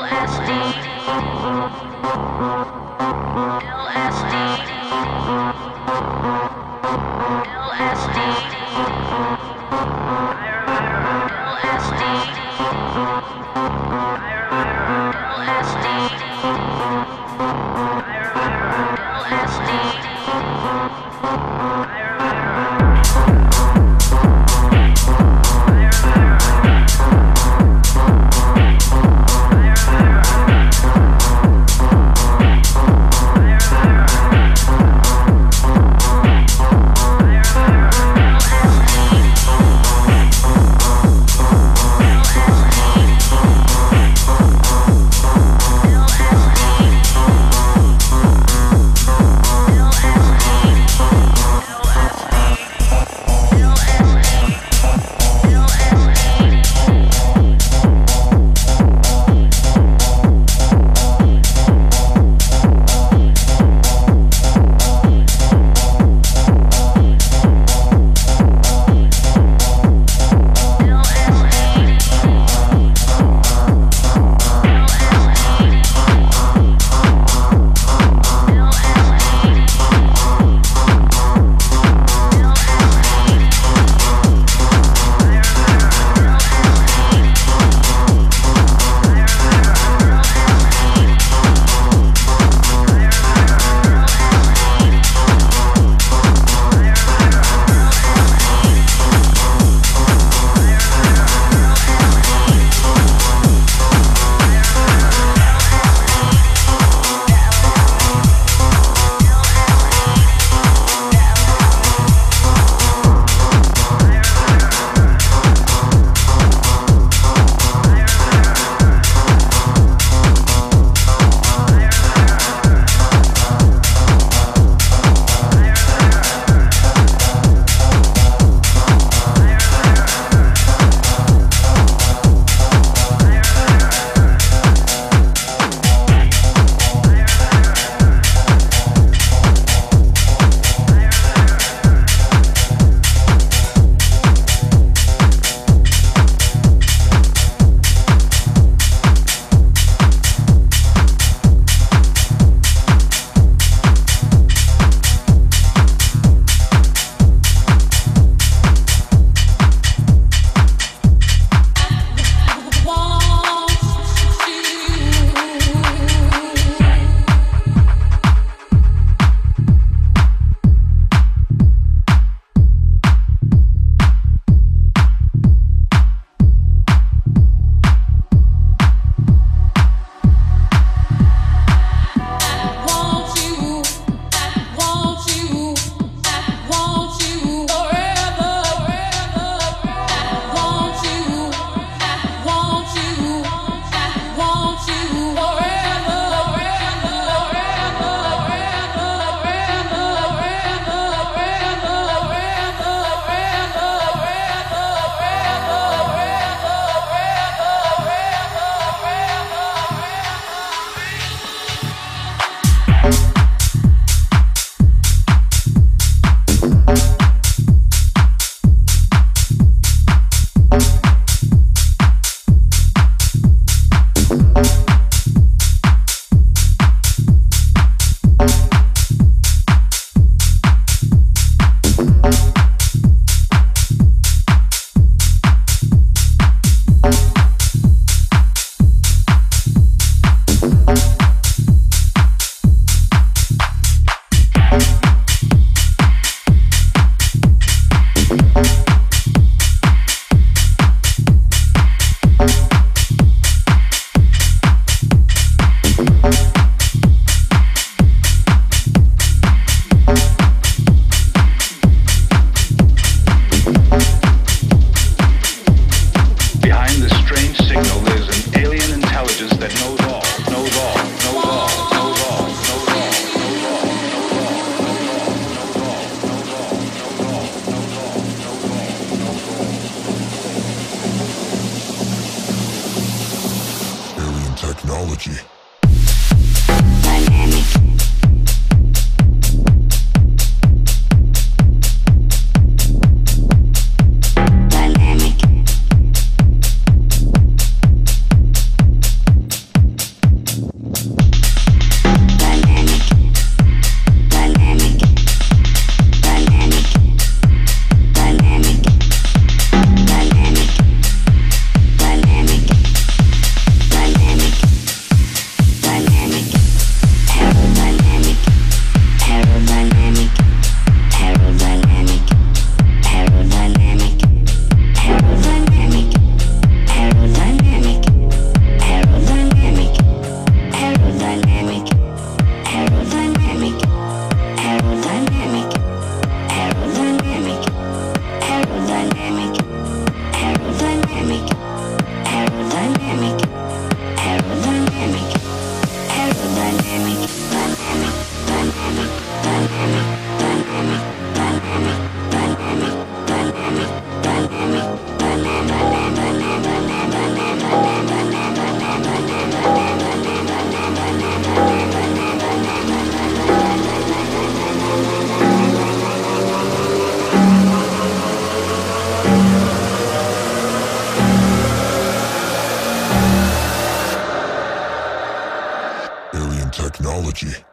LSD. LSD. technology.